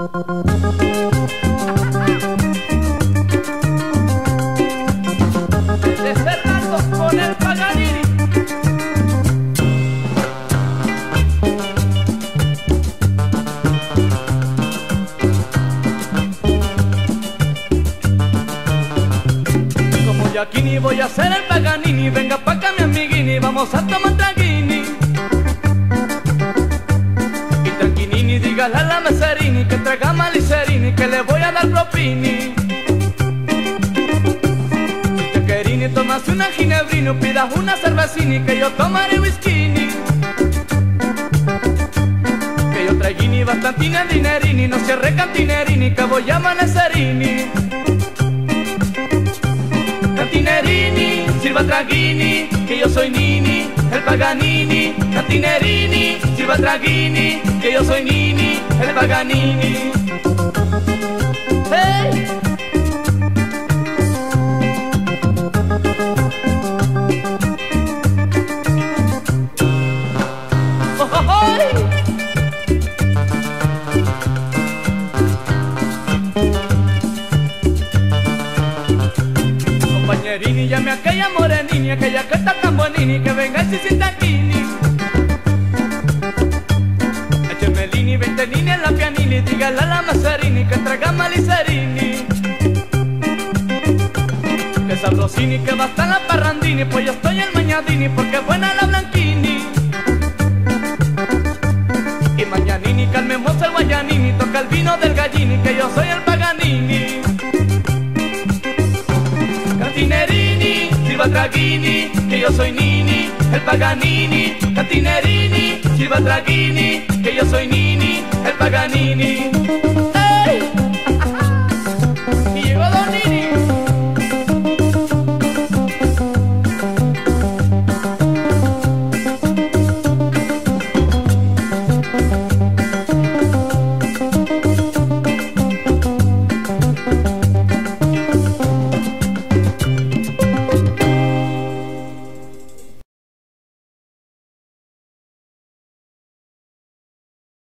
De Fernando con el Paganini. Como Giacchini voy a hacer el Paganini Venga pa' acá mi amiguini, vamos a tomar tranquini Y tranquinini, dígale a la meserini Que traiga malicerini, que le voy a dar propini. Si querini, tomas una ginebrini Pidas una cervecini, que yo tomaré whisky. Que yo traiguini bastantini dinerini No cierre cantinerini, que voy a amanecerini Cantinerini, sirva traguini, que yo soy Nini, el Paganini. Cantinerini, sirva traguini, que yo soy Nini, Paganini. ¡Hey! ¡Oh, oh, oh! Compañerini, llame a aquella morenini, aquella que está tan bonini, que venga y en la pianini, dígale a la mazarini que traiga malicerini. Que sabrosini, que va hasta la parrandini, pues yo estoy el mañadini, porque es buena la blanquini. Y mañanini, calmemos el guayanini, toca el vino del gallini, que yo soy el paganini. Cantinerini, sirva traguini, que yo soy Nini, el Paganini. Cantinerini, sirva traguini, que yo soy Nini, Paganini